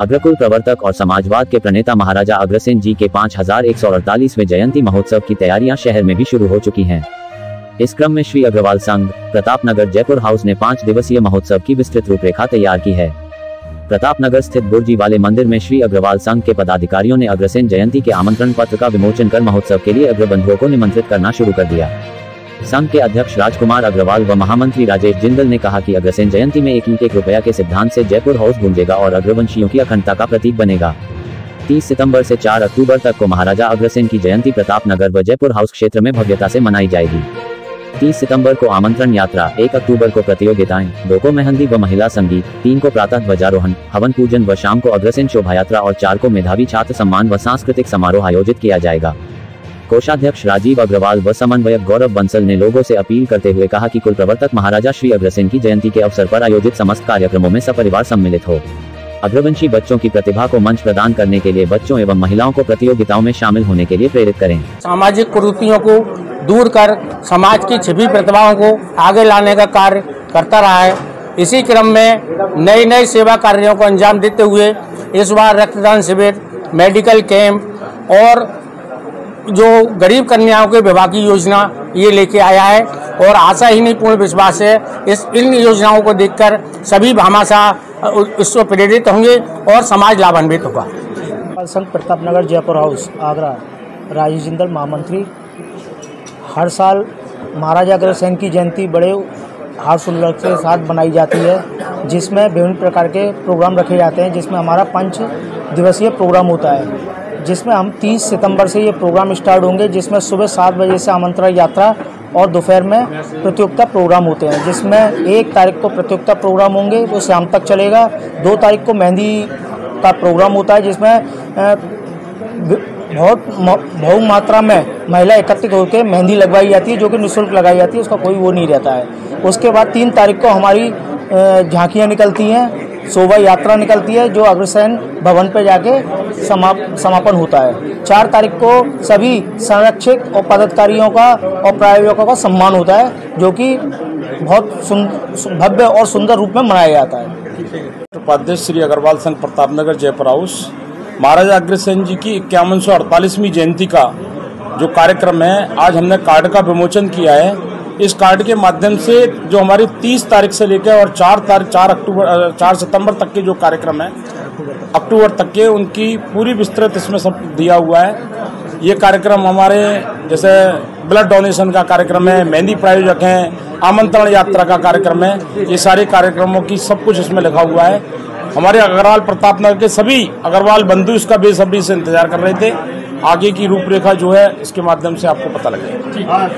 अग्रकुल प्रवर्तक और समाजवाद के प्रणेता महाराजा अग्रसेन जी के पाँच हज़ार एक सौ अड़तालीसवें जयंती महोत्सव की तैयारियाँ शहर में भी शुरू हो चुकी हैं। इस क्रम में श्री अग्रवाल संघ प्रताप नगर जयपुर हाउस ने पाँच दिवसीय महोत्सव की विस्तृत रूपरेखा तैयार की है। प्रताप नगर स्थित बुर्जी वाले मंदिर में श्री अग्रवाल संघ के पदाधिकारियों ने अग्रसेन जयंती के आमंत्रण पत्र का विमोचन कर महोत्सव के लिए अग्रबंधुओं को निमंत्रित करना शुरू कर दिया। संघ के अध्यक्ष राजकुमार अग्रवाल व महामंत्री राजेश जिंदल ने कहा कि अग्रसेन जयंती में एक एक रुपया के सिद्धांत से जयपुर हाउस गूंजेगा और अग्रवंशियों की अखंडता का प्रतीक बनेगा। 30 सितंबर से 4 अक्टूबर तक को महाराजा अग्रसेन की जयंती प्रताप नगर व जयपुर हाउस क्षेत्र में भव्यता से मनाई जाएगी। 30 सितंबर को आमंत्रण यात्रा 1 अक्टूबर को प्रतियोगिताएँ, दो को मेहंदी व महिला संगीत, तीन को प्रातः ध्वजारोहण, हवन पूजन व शाम को अग्रसेन शोभा यात्रा और चार को मेधावी छात्र सम्मान व सांस्कृतिक समारोह आयोजित किया जाएगा। कोषाध्यक्ष राजीव अग्रवाल व समन्वयक गौरव बंसल ने लोगों से अपील करते हुए कहा कि कुल प्रवर्तक महाराजा श्री अग्रसेन की जयंती के अवसर पर आयोजित समस्त कार्यक्रमों में सपरिवार सम्मिलित हो। अग्रवंशी बच्चों की प्रतिभा को मंच प्रदान करने के लिए बच्चों एवं महिलाओं को प्रतियोगिताओं में शामिल होने के लिए प्रेरित करें। सामाजिक कुरीतियों को दूर कर, समाज की छिपी प्रतिभाओं को आगे लाने का कार्य करता रहा है। इसी क्रम में नई नई सेवा कार्यों को अंजाम देते हुए इस बार रक्तदान शिविर, मेडिकल कैंप और जो गरीब कन्याओं के विवाह की योजना ये लेके आया है और आशा ही नहीं, पूर्ण विश्वास है। इस, इन योजनाओं को देखकर सभी भामाशाह इससे प्रेरित होंगे और समाज लाभान्वित होगा। संघ प्रतापनगर जयपुर हाउस, आगरा। राजेश जिंदल, महामंत्री। हर साल महाराजा अग्रसेन की जयंती बड़े हर्ष उल्लास के साथ बनाई जाती है, जिसमें विभिन्न प्रकार के प्रोग्राम रखे जाते हैं, जिसमें हमारा पंच दिवसीय प्रोग्राम होता है। जिसमें हम 30 सितंबर से ये प्रोग्राम स्टार्ट होंगे, जिसमें सुबह सात बजे से आमंत्रण यात्रा और दोपहर में प्रतियोगिता प्रोग्राम होते हैं, जिसमें एक तारीख को प्रतियोगिता प्रोग्राम होंगे, वो शाम तक चलेगा। दो तारीख को मेहंदी का प्रोग्राम होता है, जिसमें बहुत बहु मात्रा में महिला एकत्रित होकर मेहंदी लगवाई जाती है, जो कि निःशुल्क लगाई जाती है, उसका कोई वो नहीं रहता है। उसके बाद तीन तारीख को हमारी झांकियाँ निकलती हैं शोभा यात्रा निकलती है, जो अग्रसेन भवन पर जाके समाप, समापन होता है। चार तारीख को सभी संरक्षक और पदाधिकारियों का और प्रायोजकों का सम्मान होता है, जो कि बहुत भव्य और सुंदर रूप में मनाया जाता है। उपाध्यक्ष श्री अग्रवाल संघ प्रतापनगर जयपुर हाउस। महाराजा अग्रसेन जी की इक्यावन सौ जयंती का जो कार्यक्रम है, आज हमने कार्ड का विमोचन किया है। इस कार्ड के माध्यम से जो हमारी 30 तारीख से लेकर और 4 तारीख 4 अक्टूबर 4 सितंबर तक के जो कार्यक्रम है, अक्टूबर तक के उनकी पूरी विस्तृत इसमें सब दिया हुआ है। ये कार्यक्रम हमारे, जैसे ब्लड डोनेशन का कार्यक्रम है, मेहंदी प्रायोजक हैं, आमंत्रण यात्रा का कार्यक्रम है, ये सारे कार्यक्रमों की सब कुछ इसमें लिखा हुआ है। हमारे अग्रवाल प्रतापनगर के सभी अग्रवाल बंधु इसका बेसब्री से इंतज़ार कर रहे थे। आगे की रूपरेखा जो है, इसके माध्यम से आपको पता लगेगा